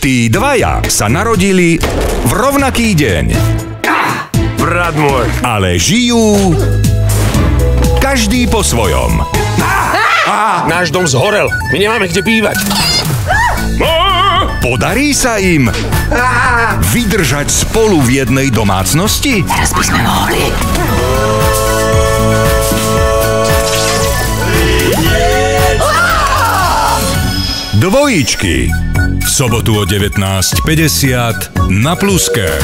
Tí dvaja sa narodili v rovnaký deň, Brat môj. ale žijú každý po svojom. Náš dom zhorel. My nemáme kde bývať. Podarí sa im vydržať spolu v jednej domácnosti? Teraz by sme mohli. Dvojičky. V sobotu o 19.50 na Pluske.